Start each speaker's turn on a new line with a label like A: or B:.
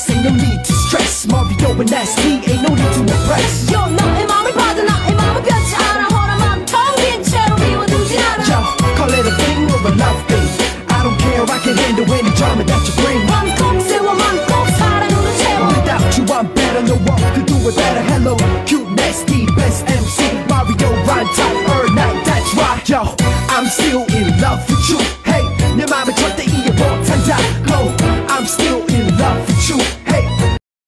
A: best, ain't no need to stress. Mario and SD, ain't no need to impress.
B: Yo, 너의 맘을 받아 나의 맘은 변치 않아 허나 맘텅빈 채로 비워두지 않아 Yo,
A: call it a thing or a love thing. I don't care, I can handle any drama that you bring.
B: 맘꼭 세워 맘꼭 the 채워
A: Without you I'm better, no one could do it better. Hello, cute, nasty, best MC Mario, rhyme type, er, night, that's right. Yo, I'm still in love with you. Hey, 내 맘은 절대 이해 못한다 Go, I'm still